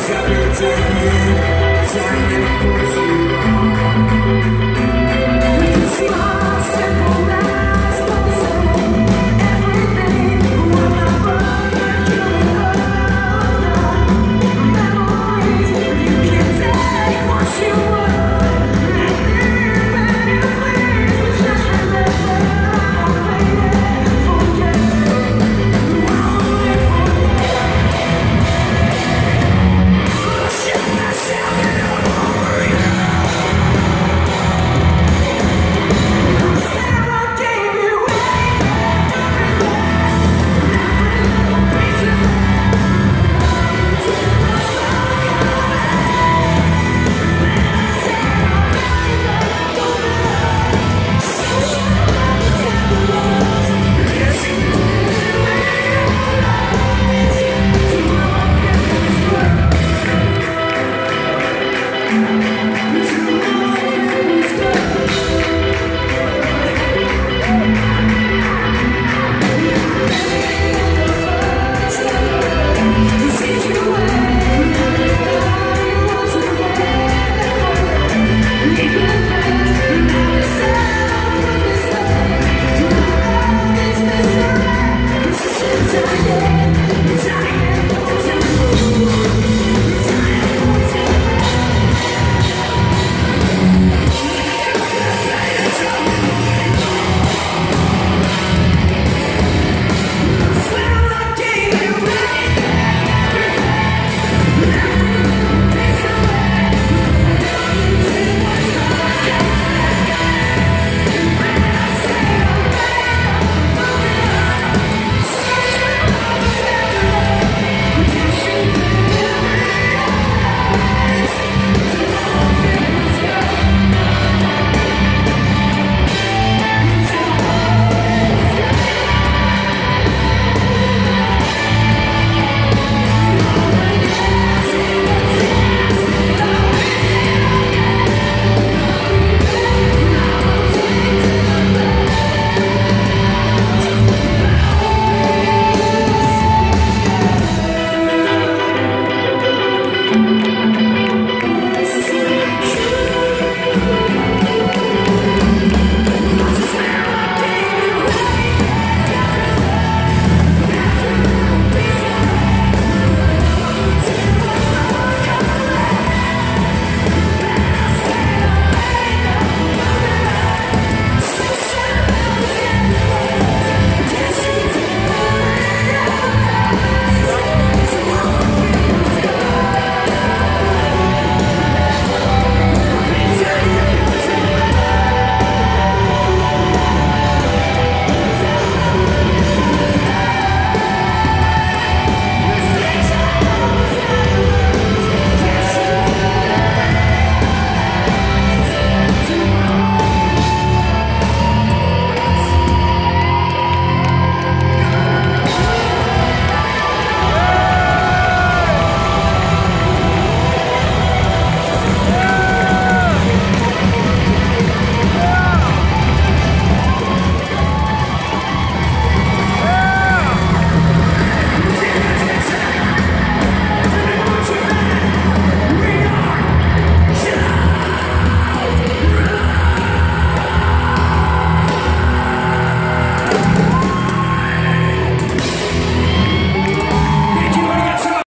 Saturday.